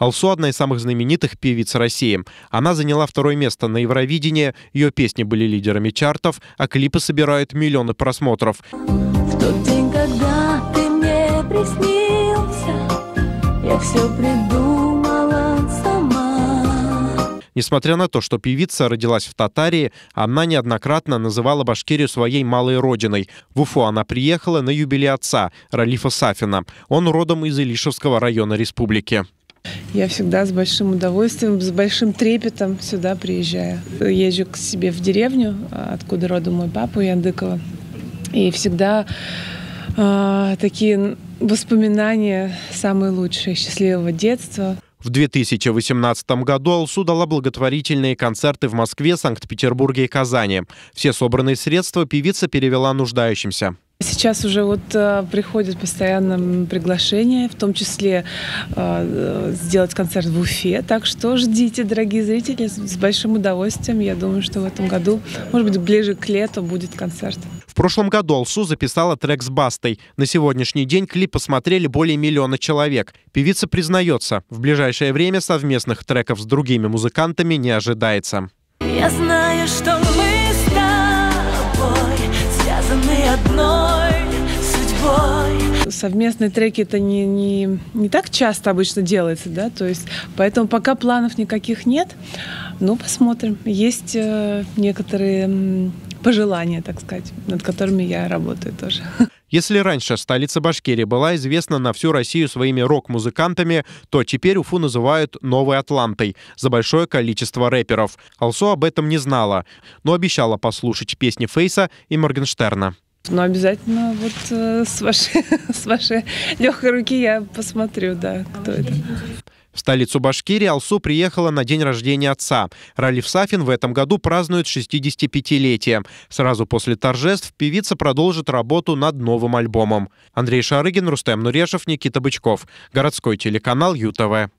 Алсу – одна из самых знаменитых певиц России. Она заняла второе место на Евровидении, ее песни были лидерами чартов, а клипы собирают миллионы просмотров. В тот день, когда ты мне приснился, я все придумала сама. Несмотря на то, что певица родилась в Татарии, она неоднократно называла Башкирию своей малой родиной. В Уфу она приехала на юбилей отца, Ралифа Сафина. Он родом из Илишевского района республики. Я всегда с большим удовольствием, с большим трепетом сюда приезжаю. Езжу к себе в деревню, откуда родом мой папа Яндыкова. И всегда э, такие воспоминания самые лучшие счастливого детства. В 2018 году Алсу дала благотворительные концерты в Москве, Санкт-Петербурге и Казани. Все собранные средства певица перевела нуждающимся. Сейчас уже вот э, приходят постоянно приглашения, в том числе э, сделать концерт в Уфе. Так что ждите, дорогие зрители, с, с большим удовольствием. Я думаю, что в этом году, может быть, ближе к лету будет концерт. В прошлом году Алсу записала трек с Бастой. На сегодняшний день клип посмотрели более миллиона человек. Певица признается, в ближайшее время совместных треков с другими музыкантами не ожидается. Я знаю, что мы одной судьбой. Совместные треки это не, не, не так часто обычно делается, да, то есть поэтому пока планов никаких нет, ну посмотрим. Есть э, некоторые м, пожелания, так сказать, над которыми я работаю тоже. Если раньше столица Башкирии была известна на всю Россию своими рок-музыкантами, то теперь Уфу называют «Новой Атлантой» за большое количество рэперов. Алсу об этом не знала, но обещала послушать песни Фейса и Моргенштерна. Но обязательно вот э, с, вашей, с вашей легкой руки я посмотрю, да, кто это. В столицу Башкирии Алсу приехала на день рождения отца. Ралиф Сафин в этом году празднует 65-летие. Сразу после торжеств певица продолжит работу над новым альбомом. Андрей Шарыгин, Рустем Нурешев, Никита Бычков. Городской телеканал ЮТВ.